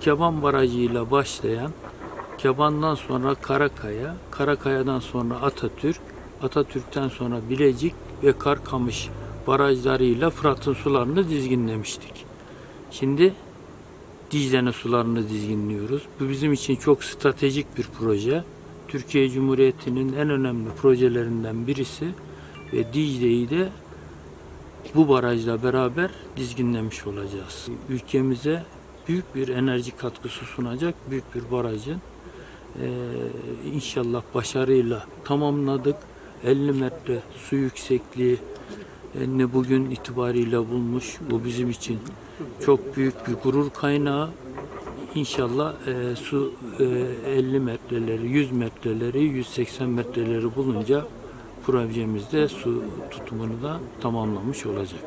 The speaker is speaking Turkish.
Keban Barajı ile başlayan Keban'dan sonra Karakaya, Karakaya'dan sonra Atatürk, Atatürk'ten sonra Bilecik ve Karkamış barajlarıyla Fırat'ın sularını dizginlemiştik. Şimdi Dicle'nin sularını dizginliyoruz. Bu bizim için çok stratejik bir proje. Türkiye Cumhuriyeti'nin en önemli projelerinden birisi ve Dicle'yi de bu barajla beraber dizginlemiş olacağız. Ülkemize büyük bir enerji katkısı sunacak büyük bir barajın eee, inşallah başarıyla tamamladık. 50 metre su yüksekliği e, ne bugün itibariyle bulmuş. Bu bizim için çok büyük bir gurur kaynağı. İnşallah e, su e, 50 metreleri, 100 metreleri, 180 metreleri bulunca projemizde su tutumunu da tamamlamış olacak.